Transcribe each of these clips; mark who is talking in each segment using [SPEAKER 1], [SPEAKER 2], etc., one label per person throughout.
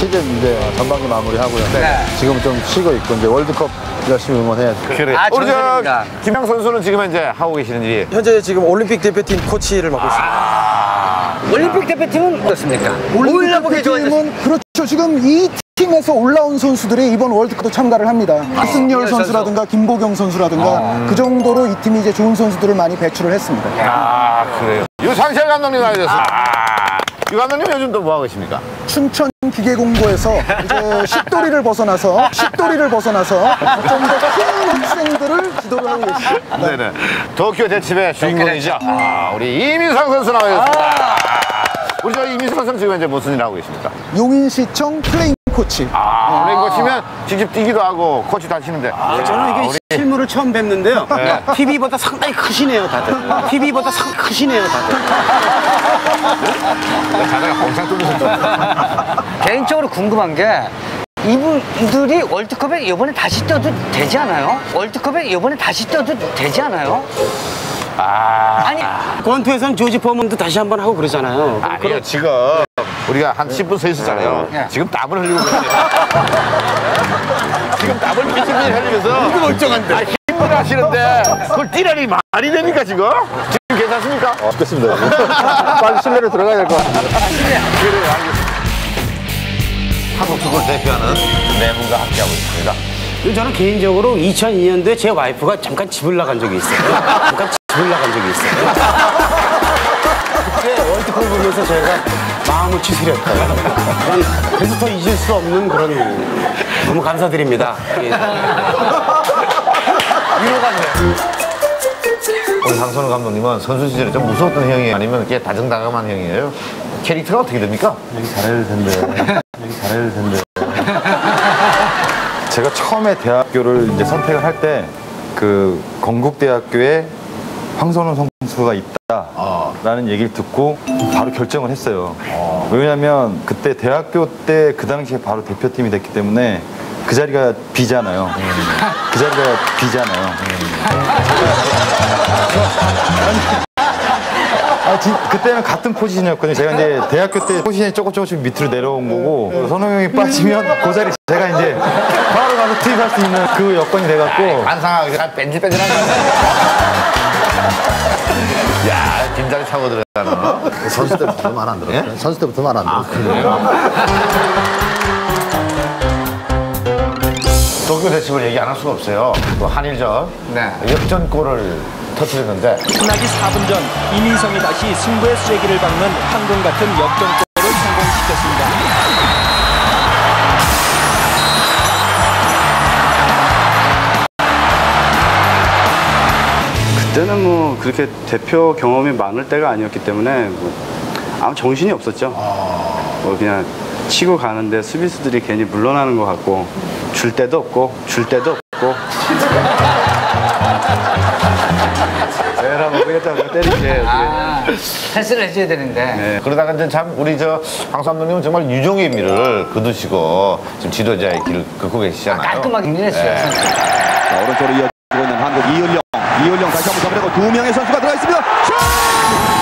[SPEAKER 1] 시즌 이제 전반기 마무리하고요.
[SPEAKER 2] 네.
[SPEAKER 1] 지금은 좀 쉬고 있고 이제 월드컵 열심히 응원해야죠.
[SPEAKER 3] 그래.
[SPEAKER 2] 아,
[SPEAKER 3] 우리 저
[SPEAKER 2] 정선입니다.
[SPEAKER 3] 김양 선수는 지금 현재 하고 계시는 일이
[SPEAKER 4] 현재 지금 올림픽 대표팀 코치를 맡고 있습니다.
[SPEAKER 2] 올림픽 대표팀은 어떻습니까? 올라보기 좋아하는
[SPEAKER 5] 팀은 그렇죠. 지금 이 팀에서 올라온 선수들이 이번 월드컵도 참가를 합니다. 이승열
[SPEAKER 2] 선수.
[SPEAKER 5] 선수라든가 김보경 선수라든가 그 정도로 이 팀이 이제 좋은 선수들을 많이 배출을 했습니다.
[SPEAKER 3] 아 그래요. 유상철 감독님 나와주셨습니다. 아, 유 감독님 요즘 또 뭐 하고 계십니까?
[SPEAKER 5] 춘천 기계 공고에서 이제 십도리를 벗어나서 십도리를 벗어나서 좀 더 큰 학생들을 지도를 하고 계시죠.
[SPEAKER 3] 네네. 도쿄 대치의 주인공이죠. 아, 우리 이민상 선수 나와주셨습니다. 우리 저 이민상 선수는 지금 현재 무슨 일 하고 계십니까?
[SPEAKER 5] 용인시청 플레잉 코치.
[SPEAKER 3] 아, 거 치면 직접 뛰기도 하고 코치도 하시는데.
[SPEAKER 4] 저는 이게 실물을 처음 뵙는데요. TV보다 상당히 크시네요, 다들. TV보다 상당히 크시네요, 다들.
[SPEAKER 3] 자다가 공상 뚫으셨죠.
[SPEAKER 2] 개인적으로 궁금한 게 이분들이 월드컵에 이번에 다시 떠도 되지 않아요? 월드컵에 이번에 다시 떠도 되지 않아요? 아. 아니,
[SPEAKER 4] 권투에서는 조지 포먼도 다시 한번 하고 그러잖아요.
[SPEAKER 3] 아니요, 지금 우리가 한 10분 서 있었잖아요.
[SPEAKER 2] 네.
[SPEAKER 3] 지금 땀을 흘리고 계세요. 지금 땀을 미친듯이 흘리면서. 이거 멀쩡한데. 아, 힘을 하시는데 그걸 뛰라니 말이 됩니까, 지금? 지금 괜찮습니까?
[SPEAKER 1] 어, 죽겠습니다. 빨리 실내로 들어가야 될 것 같습니다.
[SPEAKER 3] 그래요, 알겠습니다. 한국 축구를 대표하는 네 분과 함께하고 있습니다.
[SPEAKER 4] 저는 개인적으로 2002년도에 제 와이프가 잠깐 집을 나간 적이 있어요. 잠깐 집을 나간 적이 있어요. 그때 월드컵 보면서 제가 마음을 치스렸다. 그런 그래서 더 잊을 수 없는 그런 너무 감사드립니다. 예.
[SPEAKER 3] 우리 강선우 감독님은 선수 시절에 좀 무서웠던 형이 아니면 이렇게 다정다감한 형이에요? 캐릭터가 어떻게 됩니까?
[SPEAKER 1] 잘해야 될 텐데. 여기 잘해야 될 텐데. 제가 처음에 대학교를 이제 선택을 할 때 그 건국대학교에 황선우 선 수가 있다라는 얘기를 듣고 바로 결정을 했어요. 왜냐면 그때 대학교 때 그 당시에 바로 대표팀이 됐기 때문에 그 자리가 비잖아요. 그 자리가 비잖아요. 아, 진- 그때는 같은 포지션이었거든요. 제가 이제 대학교 때 포지션이 조금 조금씩 밑으로 내려온 거고 선호 형이 빠지면 그 자리 제가 이제 바로 가서 투입할 수 있는 그 여건이 돼갖고
[SPEAKER 3] 반상하게 약간 뺀질뺀질한 거 차고 들어가는.
[SPEAKER 1] 선수 때부터 말 안 들었어요. 선수 때부터 말 안 들었어요.
[SPEAKER 3] 도쿄 대첩을 얘기 안 할 수가 없어요. 또 한일전
[SPEAKER 2] 네.
[SPEAKER 3] 역전골을 터뜨렸는데
[SPEAKER 6] 끝나기 4분 전 이민성이 다시 승부의 쐐기를 박는 황금 같은 역전골을 성공시켰습니다.
[SPEAKER 7] 그때는 뭐 그렇게 대표 경험이 많을 때가 아니었기 때문에 뭐 아무 정신이 없었죠. 뭐 그냥 치고 가는데 수비수들이 괜히 물러나는 것 같고 줄 데도 없고 줄 데도 없고 뭐 그랬다 뭐 때리지
[SPEAKER 2] 아, 패스를 해줘야 되는데.
[SPEAKER 3] 네. 그러다가 이제 참 우리 저 황수 감독님은 정말 유종의 미를 거두시고 지금 지도자의 길을 걷고 계시잖아요.
[SPEAKER 2] 깔끔하게 밀렸어요.
[SPEAKER 3] 네.
[SPEAKER 8] 자, 오른쪽으로 이어지고 있는 한국 이을령. 이을령 다시 한번 잡으려고 두 명의 선수가 들어가 있습니다. 슛!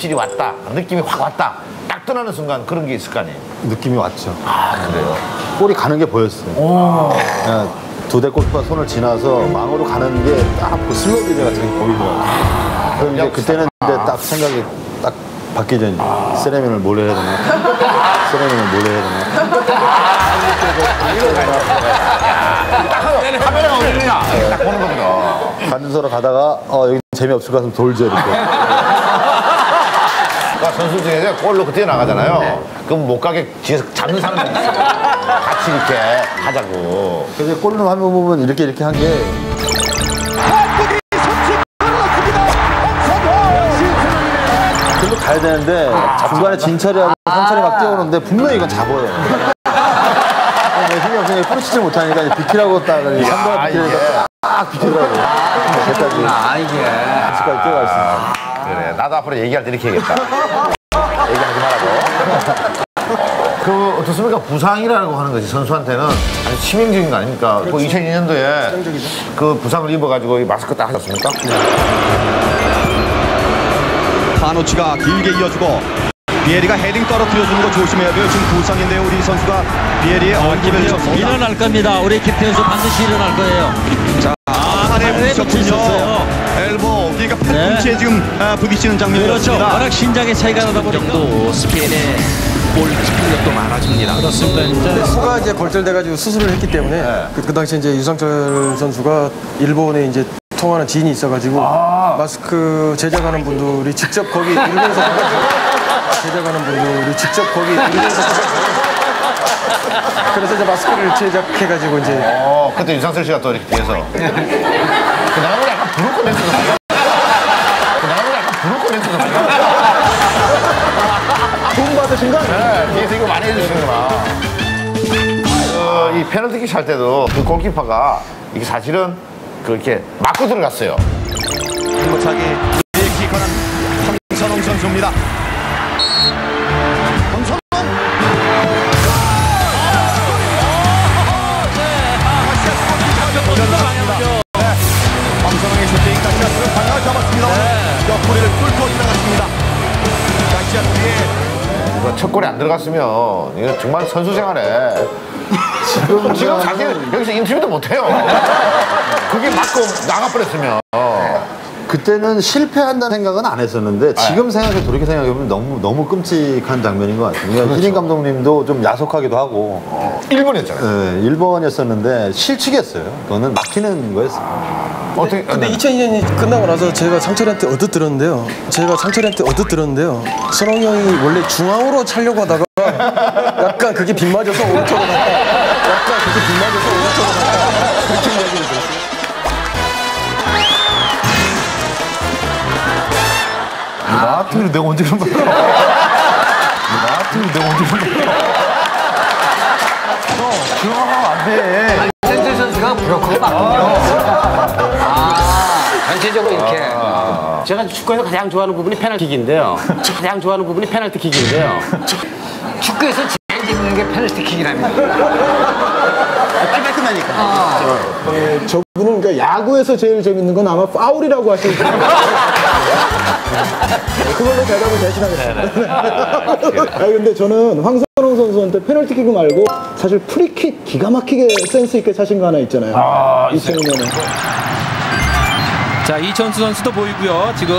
[SPEAKER 3] 왔다 여기 질이 왔다 느낌이 확 왔다 딱 떠나는 순간 그런 게 있을 거 아니에요.
[SPEAKER 1] 느낌이 왔죠.
[SPEAKER 3] 아 그래요.
[SPEAKER 1] 볼이 가는 게 보였어요. 두대 골프가 손을 지나서 망으로 가는 게 딱 슬로비드 같은 게 보이더라고요. 그럼 이제 그때는 이제 딱 생각이 딱 바뀌죠. 이제. 세레민을 몰래 해야 되나? 세레민을 몰래 해야 되나?
[SPEAKER 3] 카메라가 어디 있냐 딱 보는 겁니다.
[SPEAKER 1] 간수로 가다가 어 여기 재미없을 것 같으면 돌죠 이렇게.
[SPEAKER 3] 그러니까 선수 중에 골로 그때 나가잖아요. 그럼 못 가게 뒤에서 잡는 사람이 있어요. 같이 이렇게 하자고.
[SPEAKER 1] 그래서 골로 하면 보면 이렇게 이렇게 한 게 글로 가야 되는데 중간에 진철이하고 성철이 막 뛰어오는데 분명히 이건 잡아요.
[SPEAKER 9] 네, 힘이 없으니까 뿌리치지 못하니까 비키라고 딱
[SPEAKER 3] 야,
[SPEAKER 9] 3번
[SPEAKER 3] 이게.
[SPEAKER 9] 비키라고 딱 비키더라고요. 저까지
[SPEAKER 2] 아 이게.
[SPEAKER 9] 까지 뛰어갈 수 있어요.
[SPEAKER 3] 그래, 나도 앞으로 얘기할 때 이렇게 해야겠다. 얘기하지 말라고. 그 어떻습니까? 부상이라고 하는 것이 선수한테는 아주 치명적인 거 아닙니까? 그 2002년도에 그 부상을 입어가지고 이 마스크 딱 하셨습니까?
[SPEAKER 8] 파노치가 길게 이어주고 비에리가 헤딩 떨어뜨려주는 거 조심해야 돼요. 지금 부상인데요. 우리 선수가 비에리의 엉기를 쳤습니다.
[SPEAKER 10] 일어날 겁니다. 우리 김태현 선수 반드시 일어날 거예요.
[SPEAKER 8] 자, 팔에 부딪혔군요. 엘보, 그러니까 팔꿈치에 지금 아, 부딪히는
[SPEAKER 10] 그렇죠.
[SPEAKER 8] 장면이었습니다.
[SPEAKER 10] 워낙 신장의 차이가 나다 보니까 또 스페인의 볼 집중력도 많아집니다. 그렇습니다. 진짜
[SPEAKER 11] 코가 이제 골절돼가지고 수술을 했기 때문에 그, 그 당시 이제 유상철 선수가 일본에 이제 통하는 지인이 있어가지고 마스크 제작하는 분들이 직접 거기 일본에서 제작하는 분들이 직접 거기 일본에서 그래서 이제 마스크를 제작해가지고 이제
[SPEAKER 3] 어, 그때 유상철 씨가 또 이렇게 뒤에서. 페널티킥 찰 때도 그 골키퍼가 이게 사실은 그렇게 맞고 들어갔어요.
[SPEAKER 8] 힘차게 키커는 황선홍 선수입니다.
[SPEAKER 3] 첫 골이 안 들어갔으면 이거 정말 선수 생활에 지금 지금 사실 여기서 인터뷰도 못해요. 그게 맞고 나가버렸으면.
[SPEAKER 9] 그때는 실패한다는 생각은 안 했었는데 지금 생각해 돌이켜 생각해보면 너무 너무 끔찍한 장면인 것 같아요. 그러니까 희진 감독님도 좀 야속하기도 하고
[SPEAKER 3] 일본이었잖아요.
[SPEAKER 9] 네, 1번이었었는데 실축이었어요. 그거는 막히는 거였어요.
[SPEAKER 3] 어떻게?
[SPEAKER 11] 근데 2002년이 끝나고 나서 제가 상철이한테 얻어 들었는데요. 제가 상철이한테 얻어 들었는데요. 선홍이 형이 원래 중앙으로 차려고 하다가 약간 그게 빗 맞아서 오른쪽으로 갔다. 약간 그게 빗 맞아서 오른쪽으로 갔다. 그렇게 이야기를 들었어요.
[SPEAKER 1] 나한테는 내가 언제 그런 거야? 나한테는 내가 언제 그런 거야? 그럼 안 돼.
[SPEAKER 2] 센터 선수가 브로커가 맞군요. 아, 전체적으로 이렇게.
[SPEAKER 4] 제가 축구에서 가장 좋아하는 부분이 페널티킥인데요. 가장 좋아하는 부분이 페널티킥인데요.
[SPEAKER 2] 축구에서 제일 재밌는 게 페널티킥이랍니다.
[SPEAKER 4] 깔끔하니까.
[SPEAKER 5] 네, 저분은 그러니까 야구에서 제일 재밌는 건 아마 파울이라고 하실 거예요. 그걸로 대답을 대신하겠습니다. 아 근데 저는 황선홍 선수한테 페널티킥 말고 사실 프리킥 기가 막히게 센스 있게 차신 거 하나 있잖아요.
[SPEAKER 6] 아,
[SPEAKER 5] 2002년에.
[SPEAKER 6] 자 이천수 선수도 보이고요 지금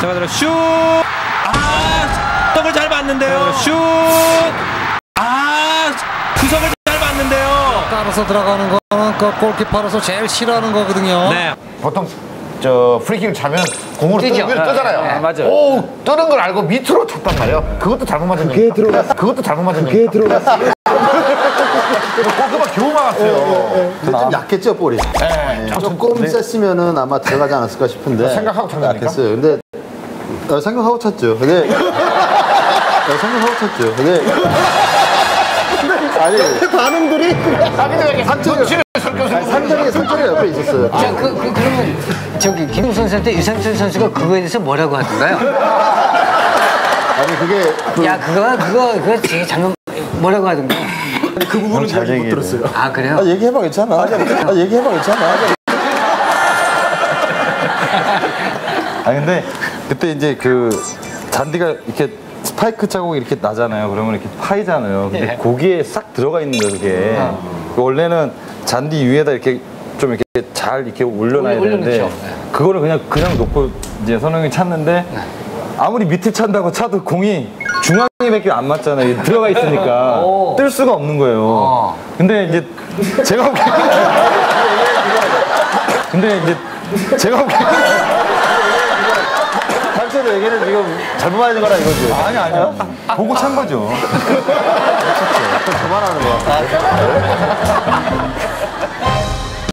[SPEAKER 6] 자 그대로 슛! 아! 구석을 잘 봤는데요 슛! 아! 구석을 잘 봤는데요
[SPEAKER 12] 따라서 들어가는 거는 그 골키퍼로서 제일 싫어하는 거거든요.
[SPEAKER 6] 네.
[SPEAKER 3] 보통 저 프리킥을 차면 공으로 뜨,
[SPEAKER 2] 뜨죠.
[SPEAKER 3] 위로 뜨잖아요.
[SPEAKER 2] 네, 맞아요.
[SPEAKER 3] 오 뜨는 걸 알고 밑으로 쳤단 말이에요. 그것도 잘못 맞은
[SPEAKER 5] 그게
[SPEAKER 3] 거니까.
[SPEAKER 5] 들어갔어.
[SPEAKER 3] 그것도 잘못 맞은
[SPEAKER 5] 그게
[SPEAKER 3] 거니까.
[SPEAKER 5] 들어갔어.
[SPEAKER 3] 골키퍼 겨우 막았어요.
[SPEAKER 9] 근데 좀 약했죠 볼이. 네, 조금 셌으면은 아마 들어가지 않았을까 싶은데
[SPEAKER 3] 생각하고 찬 겁니까?
[SPEAKER 9] 약했어요. 근데 어, 생각하고 찼죠. 근데 어, 생각하고 찼죠. 근데 아니
[SPEAKER 5] 반응들이
[SPEAKER 3] 상 처를
[SPEAKER 9] 상당히 상처가 옆에 있었어요.
[SPEAKER 2] 자, 그, 그, 그러면 저기 김 선수한테 유상철 선수가 그거에 대해서 뭐라고 하던가요?
[SPEAKER 9] 아니 그게 그
[SPEAKER 2] 야, 그거, 그거, 그거 되게 잘못, 뭐라고 하던가?
[SPEAKER 5] 그 부분은 잘잘 못. 들었어요.
[SPEAKER 2] 아, 그래요?
[SPEAKER 9] 아, 얘기해봐 괜찮아. 아, 얘기해봐 괜찮아.
[SPEAKER 1] 아 근데 그때 이제 그 잔디가 이렇게 스파이크 자국이 이렇게 나잖아요. 그러면 이렇게 파이잖아요. 근데
[SPEAKER 2] 네.
[SPEAKER 1] 고기에 싹 들어가 있는 거예요, 그게. 그 원래는 잔디 위에다 이렇게 좀 이렇게 잘 이렇게 올려놔야
[SPEAKER 2] 올려-
[SPEAKER 1] 되는데.
[SPEAKER 2] 네.
[SPEAKER 1] 그거를 그냥 그냥 놓고 이제 선영이 찼는데 아무리 밑에 찬다고 차도 공이 중앙에 밖에 안 맞잖아요. 들어가 있으니까
[SPEAKER 2] 오.
[SPEAKER 1] 뜰 수가 없는 거예요.
[SPEAKER 2] 어.
[SPEAKER 1] 근데 이제 제가 근데 이제 제가 상처를 얘기는 지금 잘못 맞은 거라 이거죠. 아니 아니요. 보고 찬 거죠.
[SPEAKER 9] 그만하는 거.